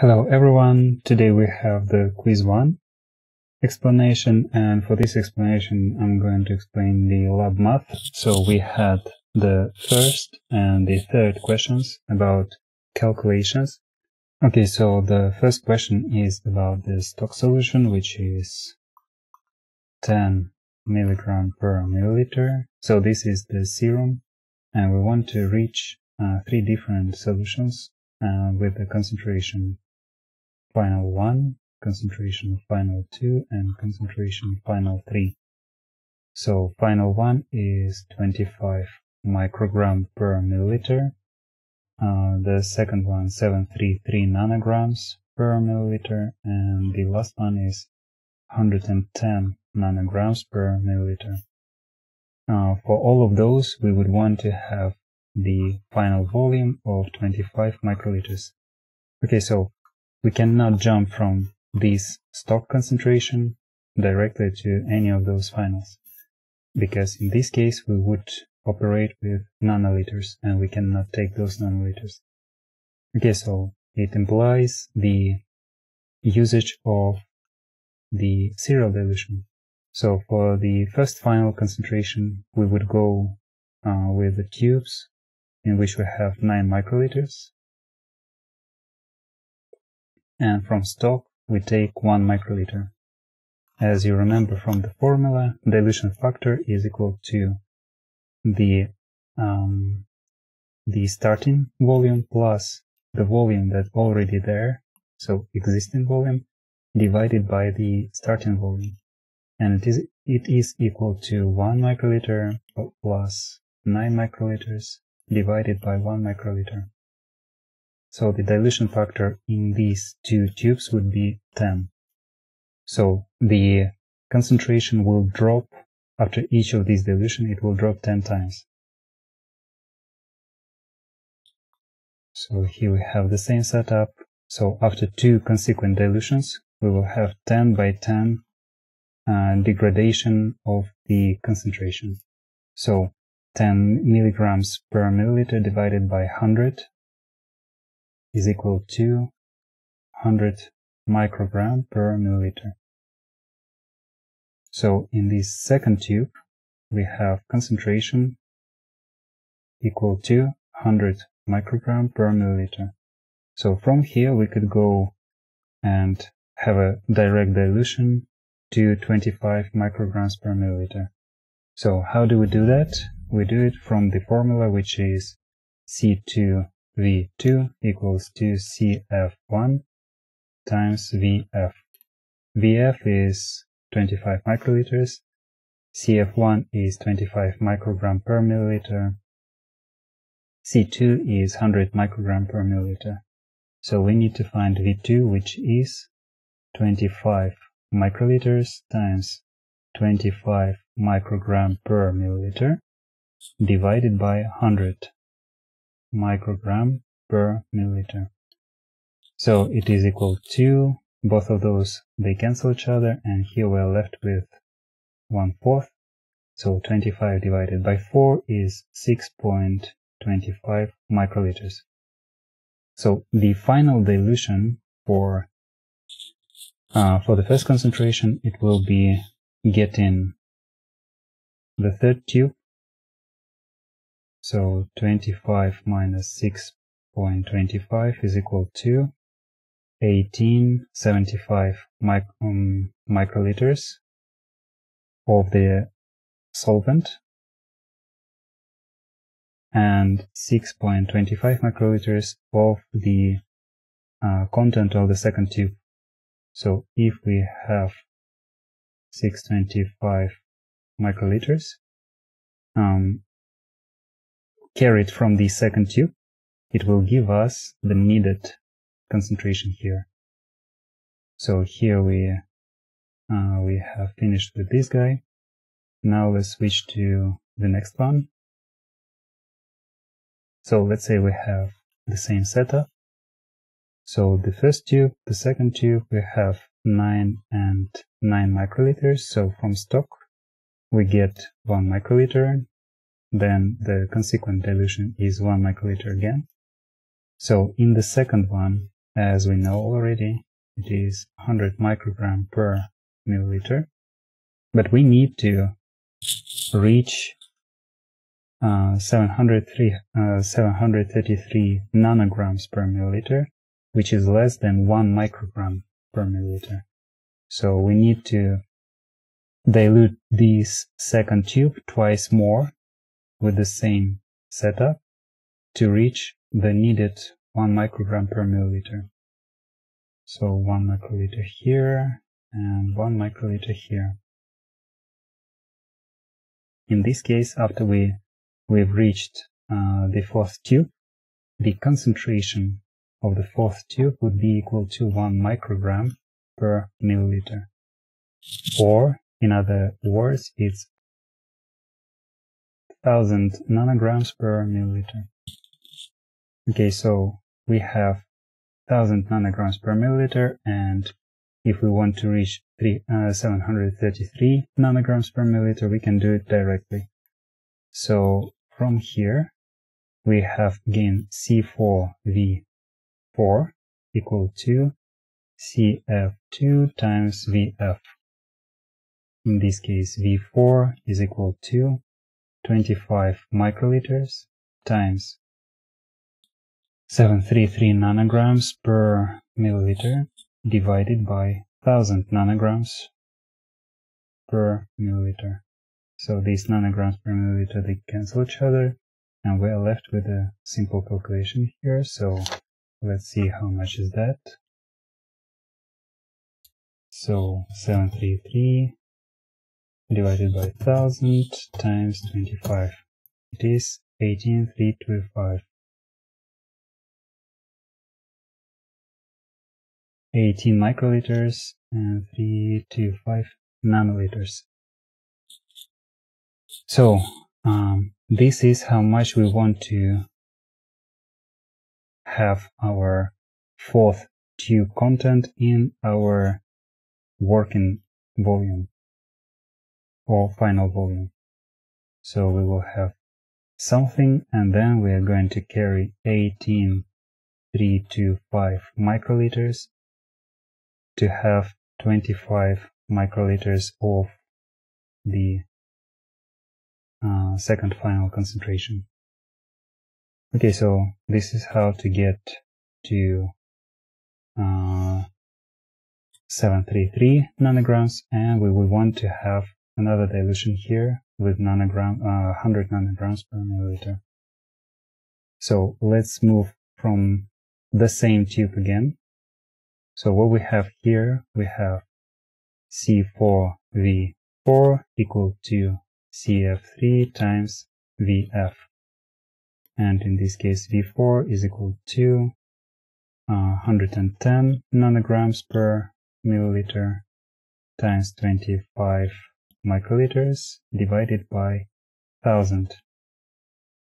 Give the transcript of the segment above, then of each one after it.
Hello everyone, today we have the quiz 1 explanation and for this explanation I'm going to explain the lab math. So we had the first and the third questions about calculations. Okay, so the first question is about the stock solution which is 10 milligram per milliliter. So this is the serum and we want to reach uh, three different solutions uh, with the concentration final 1, concentration of final 2, and concentration of final 3. So final 1 is 25 microgram per milliliter. Uh, the second one 733 nanograms per milliliter and the last one is 110 nanograms per milliliter. Uh, for all of those we would want to have the final volume of 25 microliters. Okay, so we cannot jump from this stock concentration directly to any of those finals because in this case we would operate with nanoliters and we cannot take those nanoliters. Okay, so it implies the usage of the serial dilution. So for the first final concentration, we would go uh, with the tubes in which we have 9 microliters and from stock we take 1 microliter. As you remember from the formula, dilution factor is equal to the um, the starting volume plus the volume that's already there, so existing volume, divided by the starting volume. And it is, it is equal to 1 microliter plus 9 microliters divided by 1 microliter. So the dilution factor in these two tubes would be 10. So the concentration will drop after each of these dilution, it will drop 10 times. So here we have the same setup. So after two consequent dilutions, we will have 10 by 10 uh, degradation of the concentration. So 10 milligrams per milliliter divided by 100 is equal to 100 microgram per milliliter. So in this second tube, we have concentration equal to 100 microgram per milliliter. So from here we could go and have a direct dilution to 25 micrograms per milliliter. So how do we do that? We do it from the formula which is C2 V2 equals to CF1 times VF. VF is 25 microliters, CF1 is 25 microgram per milliliter, C2 is 100 microgram per milliliter. So we need to find V2 which is 25 microliters times 25 microgram per milliliter divided by 100 microgram per milliliter. So it is equal to both of those, they cancel each other, and here we're left with 1 fourth. So 25 divided by 4 is 6.25 microliters. So the final dilution for uh, for the first concentration, it will be getting the third tube so 25 minus 6.25 is equal to 1875 mic um, microliters of the solvent and 6.25 microliters of the uh, content of the second tube. So if we have 625 microliters, um, carried from the second tube, it will give us the needed concentration here. So here we uh, we have finished with this guy. Now let's switch to the next one. So let's say we have the same setup. So the first tube, the second tube, we have 9 and 9 microliters. So from stock, we get 1 microliter then the consequent dilution is 1 microliter again. So in the second one, as we know already, it is 100 microgram per milliliter. But we need to reach uh, 703, uh, 733 nanograms per milliliter, which is less than 1 microgram per milliliter. So we need to dilute this second tube twice more with the same setup to reach the needed 1 microgram per milliliter. So 1 microliter here and 1 microliter here. In this case, after we, we've reached uh, the fourth tube, the concentration of the fourth tube would be equal to 1 microgram per milliliter. Or, in other words, it's 1000 nanograms per milliliter. Okay, so we have 1000 nanograms per milliliter and if we want to reach three, uh, 733 nanograms per milliliter, we can do it directly. So from here, we have again C4V4 equal to CF2 times VF. In this case, V4 is equal to 25 microliters times 733 nanograms per milliliter divided by 1000 nanograms per milliliter. So these nanograms per milliliter, they cancel each other and we're left with a simple calculation here. So let's see how much is that. So 733 divided by 1000 times 25. It is 18325. 18 microliters and 325 nanoliters. So um, this is how much we want to have our fourth tube content in our working volume or final volume. So we will have something and then we are going to carry 18 3 to 5 microliters to have 25 microliters of the uh, second final concentration. Okay, so this is how to get to uh, 733 nanograms and we will want to have another dilution here with nanogram, uh, 100 nanograms per milliliter. So let's move from the same tube again so what we have here, we have C4V4 equal to CF3 times VF. And in this case, V4 is equal to uh, 110 nanograms per milliliter times 25 microliters divided by 1000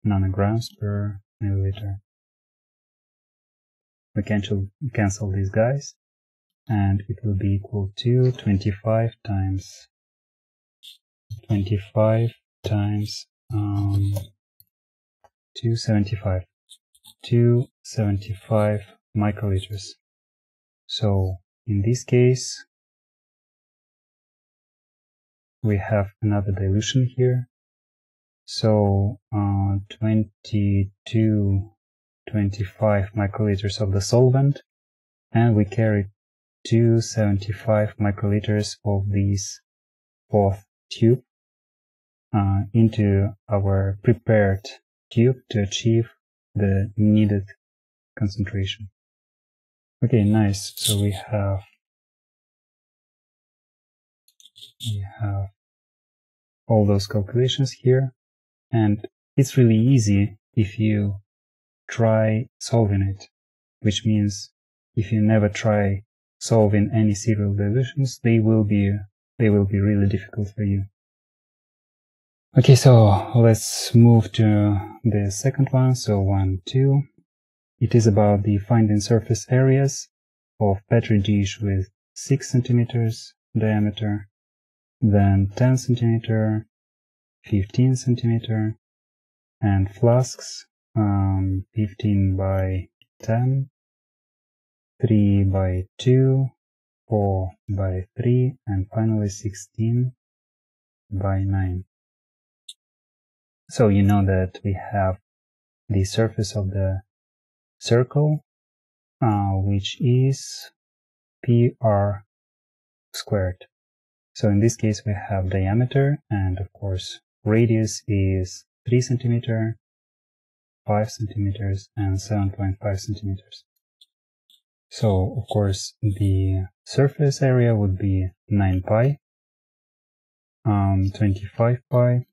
nanograms per milliliter. We cancel, cancel these guys and it will be equal to 25 times 25 times um, 275 275 microliters. So in this case we have another dilution here so uh, 22 25 microliters of the solvent and we carry 275 microliters of this fourth tube uh, into our prepared tube to achieve the needed concentration. Okay, nice. So we have we have all those calculations here and it's really easy if you try solving it, which means if you never try solving any serial dilutions, they will be they will be really difficult for you. Okay, so let's move to the second one. So one, two. It is about the finding surface areas of petri dish with six centimeters diameter, then 10 centimeter, 15 centimeter, and flasks um, 15 by 10 3 by 2, 4 by 3, and finally 16 by 9. So you know that we have the surface of the circle, uh, which is pr squared. So in this case we have diameter and of course radius is 3 centimeter, 5 centimeters and 7.5 centimeters. So of course the surface area would be 9 pi, um, 25 pi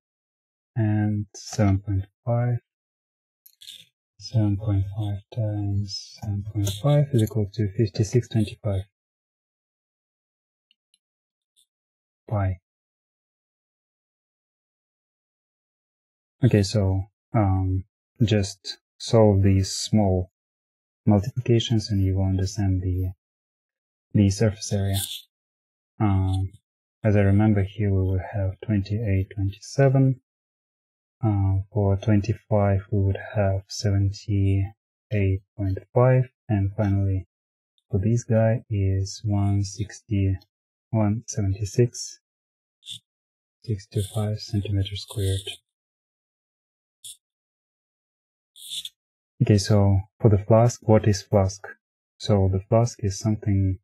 and 7.5 7.5 times 7.5 is equal to 5625 pi. Okay, so um, just solve these small multiplications and you will understand the the surface area. Um, as I remember here we will have 28, 27. Uh, for 25 we would have 78.5 and finally for this guy is 160 176 65 centimeters squared. Okay, so for the flask, what is flask? So the flask is something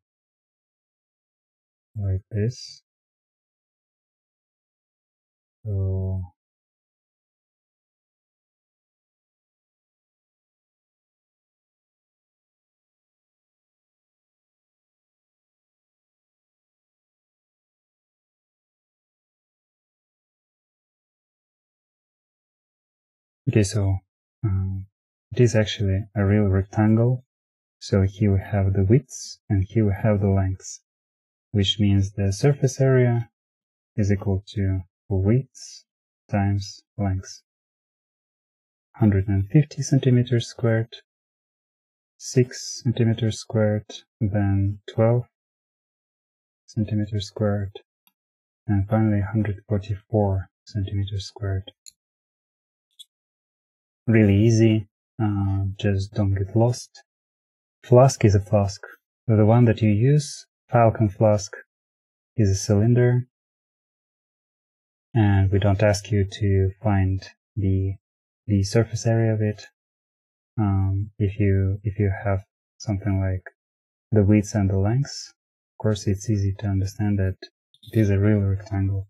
like this. So Okay, so um, it is actually a real rectangle. So here we have the widths and here we have the lengths, which means the surface area is equal to widths times lengths. 150 centimeters squared, 6 centimeters squared, then 12 centimeters squared, and finally 144 centimeters squared. Really easy, uh, just don't get lost. Flask is a flask. The one that you use, Falcon flask, is a cylinder. And we don't ask you to find the the surface area of it. Um, if you if you have something like the width and the lengths, of course it's easy to understand that it is a real rectangle.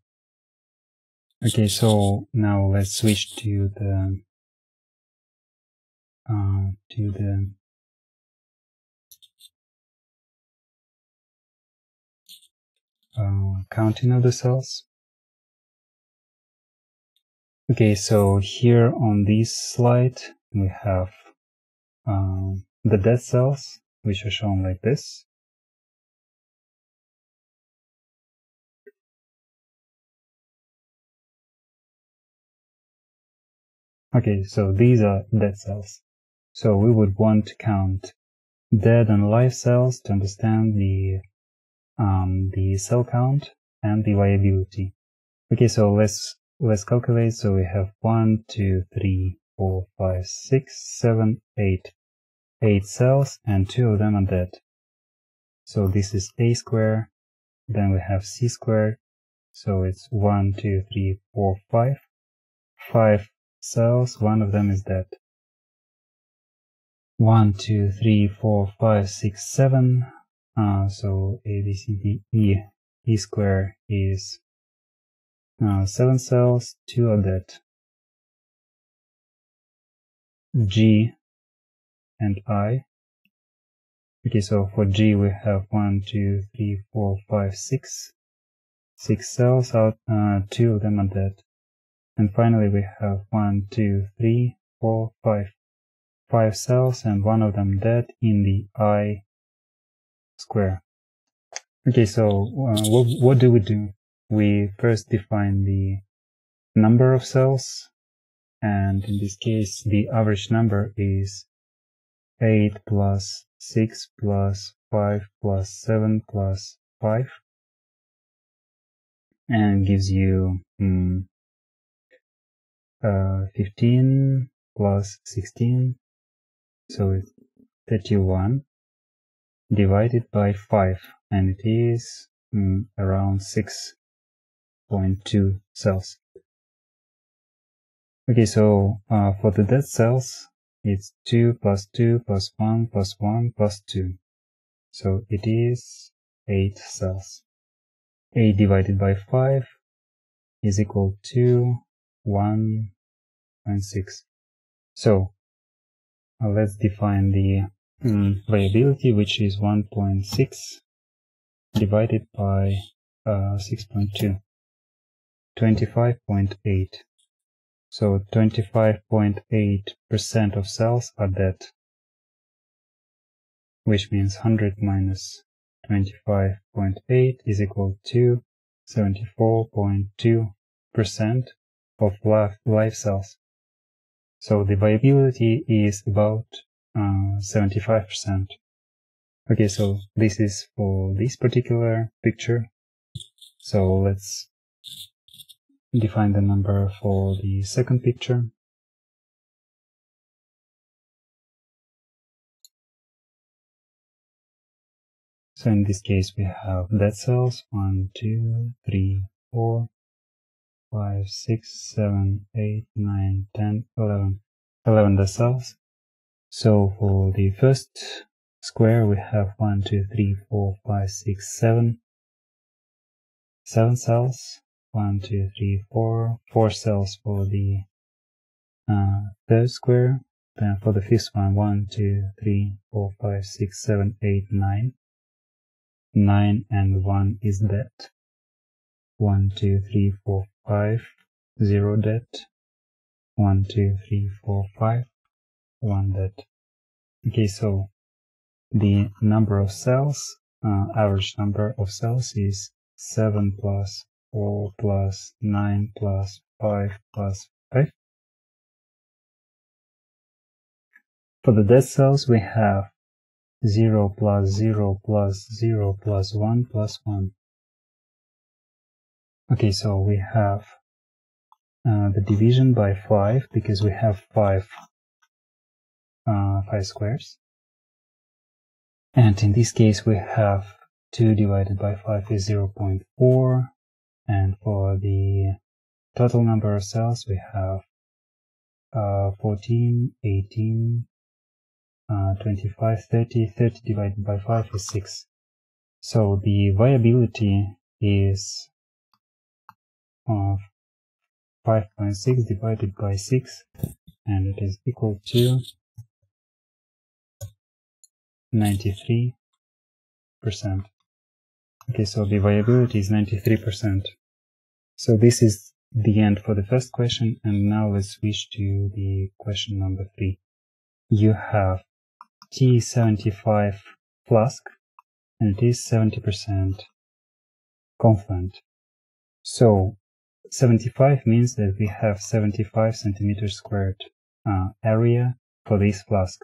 Okay, so now let's switch to the uh, to the uh, counting of the cells. Okay, so here on this slide we have uh, the dead cells, which are shown like this. Okay, so these are dead cells. So we would want to count dead and live cells to understand the um, the cell count and the viability. Okay, so let's let's calculate. So we have one, two, three, four, five, six, seven, eight, eight cells, and two of them are dead. So this is a square. Then we have c squared. So it's one, two, three, four, five. Five cells. One of them is dead. 1, 2, 3, 4, 5, 6, 7. Uh, so A, B, C, D, E. E square is uh, 7 cells, 2 are dead. G and I. Okay, so for G we have 1, 2, 3, 4, 5, 6. 6 cells out, uh, 2 of them are dead. And finally we have 1, 2, 3, 4, 5 five cells and one of them dead in the I square. Okay, so uh, what, what do we do? We first define the number of cells, and in this case, the average number is 8 plus 6 plus 5 plus 7 plus 5, and gives you um, uh, 15 plus 16 so it's 31 divided by 5 and it is mm, around 6.2 cells. Okay, so uh, for the dead cells, it's 2 plus 2 plus 1 plus 1 plus 2. So it is 8 cells. 8 divided by 5 is equal to 1 and 6. So let's define the viability, which is 1.6 divided by uh, 6.2, 25.8. So 25.8% of cells are dead, which means 100 minus 25.8 is equal to 74.2% of live cells. So the viability is about uh, 75%. Okay, so this is for this particular picture. So let's define the number for the second picture. So in this case we have dead cells, 1, 2, 3, 4, 5, 6, 7, 8, 9, 10, 11. 11 dead cells. So for the first square we have 1, 2, 3, 4, 5, 6, 7. 7 cells. 1, 2, 3, 4. 4 cells for the uh, third square. Then for the fifth one, 1, 2, 3, 4, 5, 6, 7, 8, 9. 9 and 1 is dead. 1, 2, 3, 4, 5. 0 dead. 1, 2, 3, 4, 5 one that okay so the number of cells uh, average number of cells is 7 plus 4 plus 9 plus 5 plus 5 for the dead cells we have 0 plus 0 plus 0 plus 1 plus 1 okay so we have uh, the division by 5 because we have 5 uh, 5 squares. And in this case we have 2 divided by 5 is 0.4 and for the total number of cells we have uh, 14, 18, uh, 25, 30, 30 divided by 5 is 6. So the viability is of 5.6 divided by 6 and it is equal to 93%. Okay, so the viability is 93%. So this is the end for the first question, and now let's switch to the question number three. You have T75 flask, and it is 70% confluent. So 75 means that we have 75 centimeters squared uh, area for this flask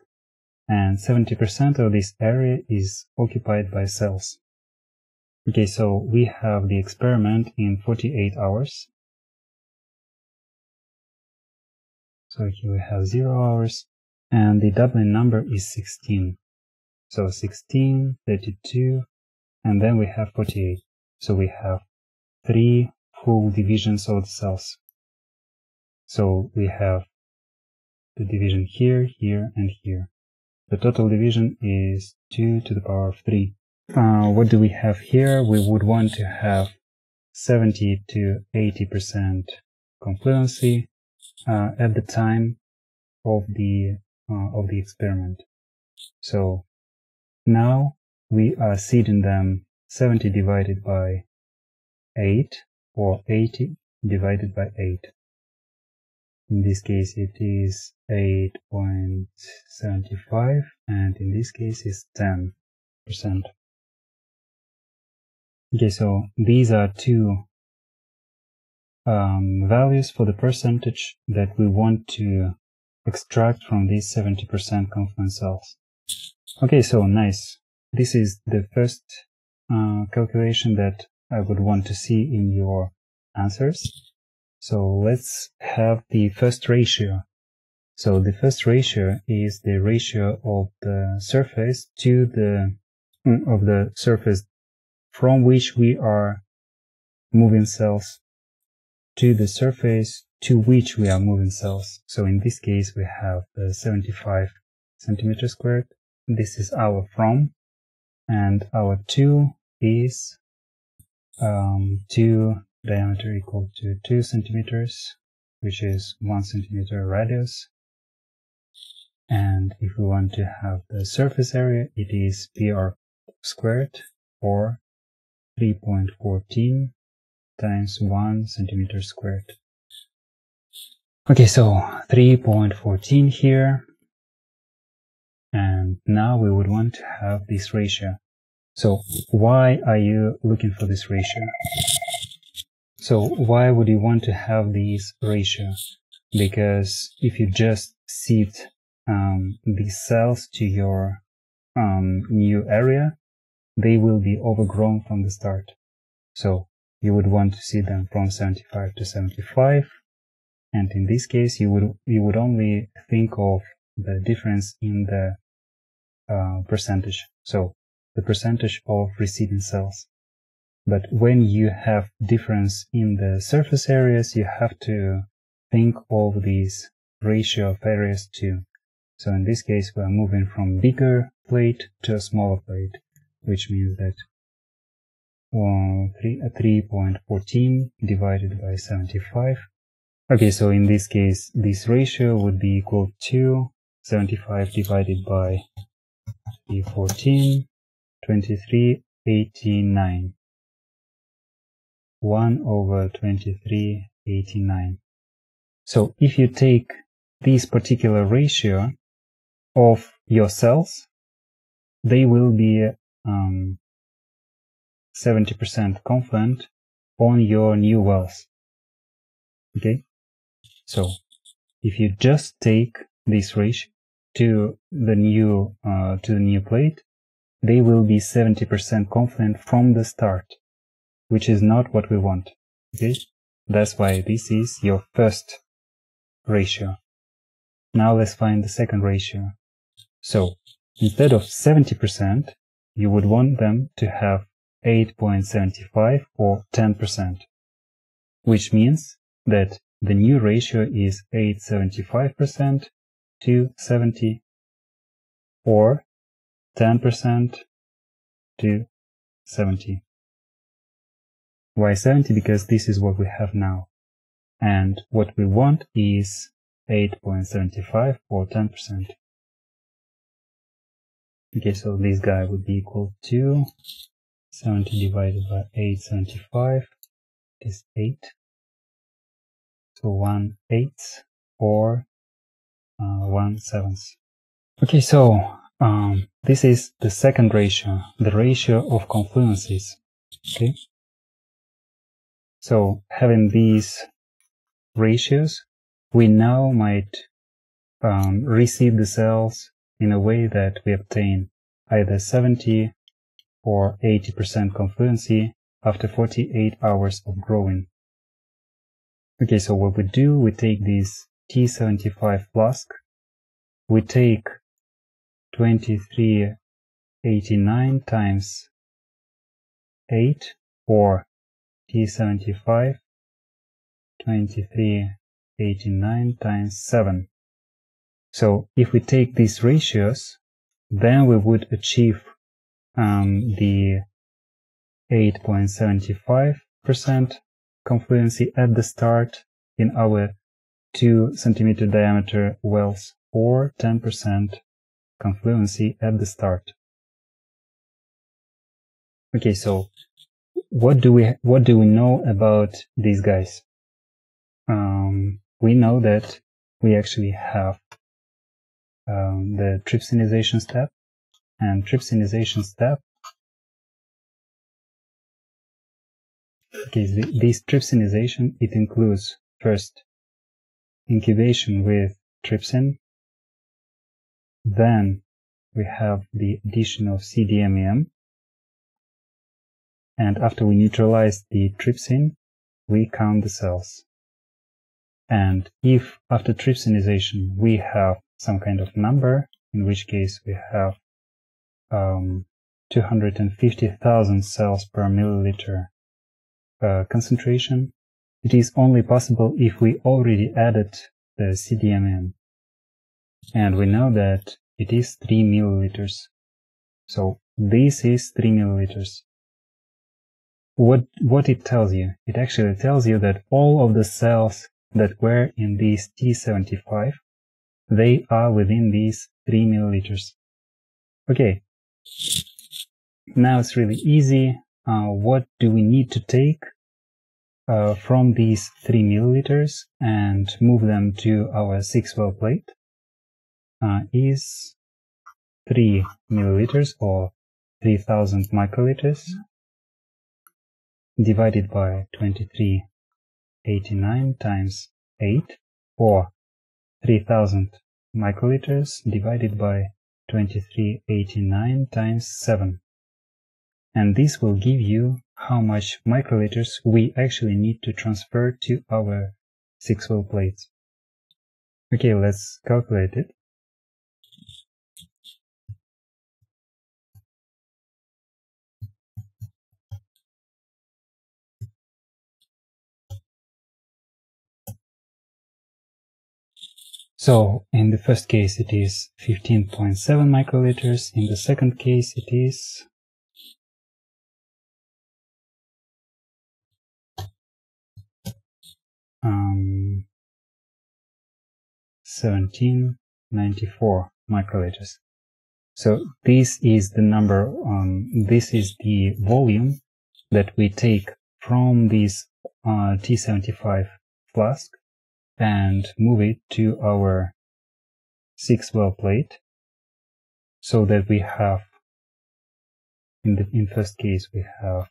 and 70% of this area is occupied by cells. Okay, so we have the experiment in 48 hours. So here we have 0 hours, and the doubling number is 16. So 16, 32, and then we have 48. So we have three full divisions of the cells. So we have the division here, here, and here. The total division is 2 to the power of 3. Uh, what do we have here? We would want to have 70 to 80% confluency uh, at the time of the uh, of the experiment. So now we are seeding them 70 divided by 8 or 80 divided by 8. In this case, it is 8.75, and in this case, it's 10%. Okay, so these are two um, values for the percentage that we want to extract from these 70% confluence cells. Okay, so nice. This is the first uh, calculation that I would want to see in your answers. So let's have the first ratio. So the first ratio is the ratio of the surface to the mm, of the surface from which we are moving cells to the surface to which we are moving cells. So in this case, we have the 75 centimeter squared. This is our from, and our 2 is um, 2 diameter equal to 2 centimeters, which is 1 centimeter radius. And if we want to have the surface area, it is PR squared or 3.14 times 1 centimeter squared. Okay, so 3.14 here. And now we would want to have this ratio. So why are you looking for this ratio? So why would you want to have this ratio? Because if you just seed um, these cells to your um, new area, they will be overgrown from the start. So you would want to see them from 75 to 75. And in this case, you would, you would only think of the difference in the uh, percentage. So the percentage of reseeding cells. But when you have difference in the surface areas, you have to think of this ratio of areas too. So in this case, we are moving from bigger plate to a smaller plate, which means that uh, 3.14 uh, divided by 75. Okay, so in this case, this ratio would be equal to 75 divided by 314, 23, 89. 1 over 2389 So if you take this particular ratio of your cells, they will be um, 70% confluent on your new wells. Okay? So, if you just take this ratio to the new, uh, to the new plate, they will be 70% confluent from the start, which is not what we want. Okay? That's why this is your first ratio. Now let's find the second ratio. So, instead of 70%, you would want them to have 8.75 or 10%, which means that the new ratio is 875% to 70 or 10% to 70. Why 70? Because this is what we have now. And what we want is 8.75 or 10%. Okay, so this guy would be equal to 70 divided by 875 is 8. So 1 eighth or uh, 1 seventh. Okay, so um, this is the second ratio, the ratio of confluences. Okay. So having these ratios, we now might um, receive the cells in a way that we obtain either 70 or 80% confluency after 48 hours of growing. Okay, so what we do, we take this T75 flask, we take 2389 times 8 or T75 2389 times 7. So if we take these ratios, then we would achieve um, the 8.75% confluency at the start in our 2 centimeter diameter wells or 10% confluency at the start. Okay, so what do we what do we know about these guys? Um, we know that we actually have um, the trypsinization step, and trypsinization step. Okay, this trypsinization, it includes first incubation with trypsin, then we have the addition of CDMEM, and after we neutralize the trypsin, we count the cells. And if after trypsinization we have some kind of number, in which case we have um, 250,000 cells per milliliter uh, concentration, it is only possible if we already added the CDMEM. And we know that it is 3 milliliters. So this is 3 milliliters. What, what it tells you? It actually tells you that all of the cells that were in this T75, they are within these 3 milliliters. Okay, now it's really easy. Uh, what do we need to take uh, from these 3 milliliters and move them to our 6 well plate uh, is 3 milliliters or 3000 microliters divided by 2389 times 8 or 3000 microliters divided by 2389 times 7 and this will give you how much microliters we actually need to transfer to our 6 well plates. Okay, let's calculate it. So in the first case it is 15.7 microliters, in the second case it is um, 1794 microliters. So this is the number, um, this is the volume that we take from this uh, T75 flask and move it to our 6 well plate so that we have in the in first case we have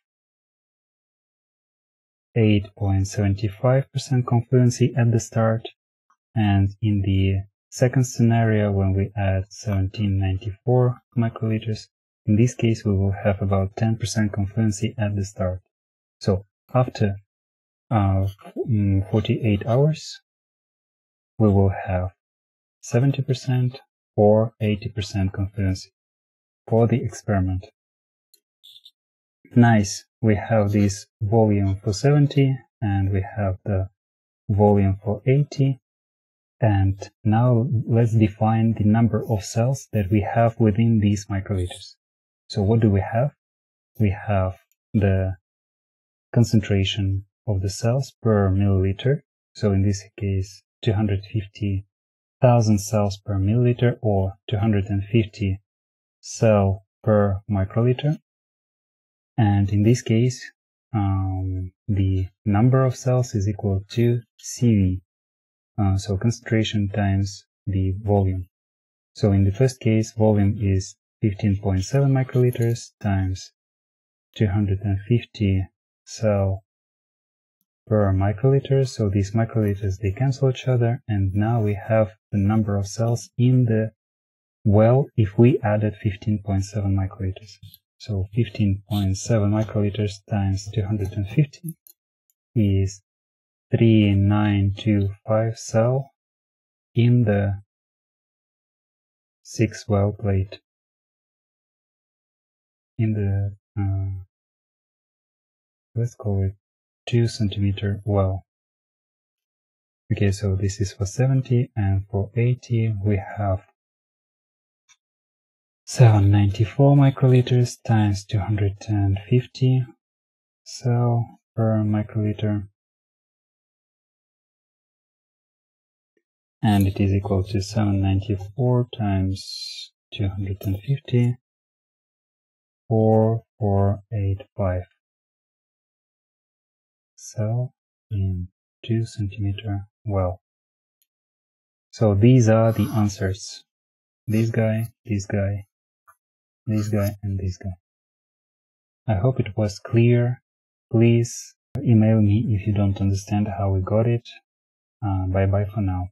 8.75% confluency at the start and in the second scenario when we add 1794 microliters in this case we will have about 10% confluency at the start. So after uh, mm, 48 hours we will have 70% or 80% confluence for the experiment nice we have this volume for 70 and we have the volume for 80 and now let's define the number of cells that we have within these microliters. So what do we have? We have the concentration of the cells per milliliter. So in this case, 250,000 cells per milliliter or 250 cell per microliter. And in this case, um, the number of cells is equal to CV. Uh, so concentration times the volume. So in the first case, volume is 15.7 microliters times 250 cell per microliter. So these microliters, they cancel each other. And now we have the number of cells in the well if we added 15.7 microliters. So 15.7 microliters times 250 is 3925 cell in the 6 well plate in the uh, let's call it 2 centimeter well. Okay so this is for 70 and for 80 we have 794 microliters times 250 cell per microliter. And it is equal to 794 times 250 4485 cell in 2 centimeter well so these are the answers this guy this guy this guy and this guy. I hope it was clear. Please email me if you don't understand how we got it. Uh, bye bye for now.